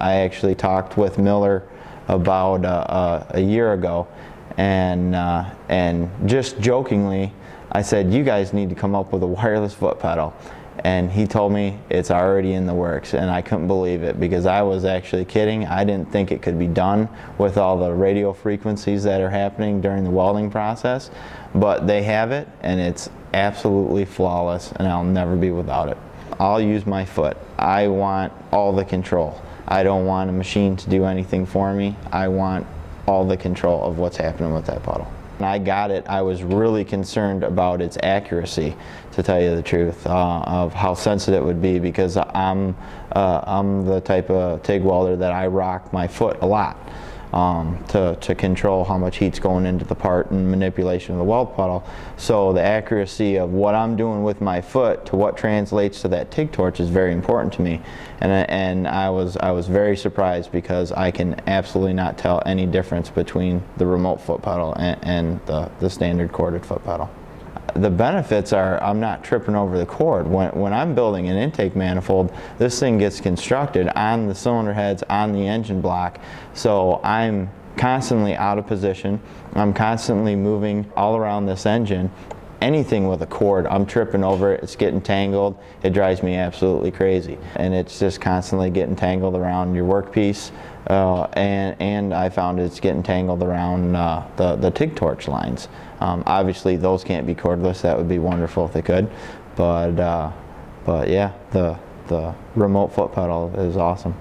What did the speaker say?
I actually talked with Miller about uh, uh, a year ago and, uh, and just jokingly I said you guys need to come up with a wireless foot pedal and he told me it's already in the works and I couldn't believe it because I was actually kidding. I didn't think it could be done with all the radio frequencies that are happening during the welding process but they have it and it's absolutely flawless and I'll never be without it. I'll use my foot. I want all the control. I don't want a machine to do anything for me. I want all the control of what's happening with that puddle. When I got it, I was really concerned about its accuracy, to tell you the truth, uh, of how sensitive it would be because I'm, uh, I'm the type of TIG welder that I rock my foot a lot um, to, to control how much heat's going into the part and manipulation of the weld puddle. So the accuracy of what I'm doing with my foot to what translates to that TIG torch is very important to me. And, and I, was, I was very surprised because I can absolutely not tell any difference between the remote foot pedal and, and the, the standard corded foot pedal the benefits are I'm not tripping over the cord. When, when I'm building an intake manifold, this thing gets constructed on the cylinder heads, on the engine block, so I'm constantly out of position. I'm constantly moving all around this engine. Anything with a cord, I'm tripping over it, it's getting tangled, it drives me absolutely crazy. And it's just constantly getting tangled around your workpiece, uh, and, and I found it's getting tangled around uh, the, the TIG torch lines. Um, obviously those can't be cordless, that would be wonderful if they could, but, uh, but yeah, the, the remote foot pedal is awesome.